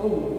Oh.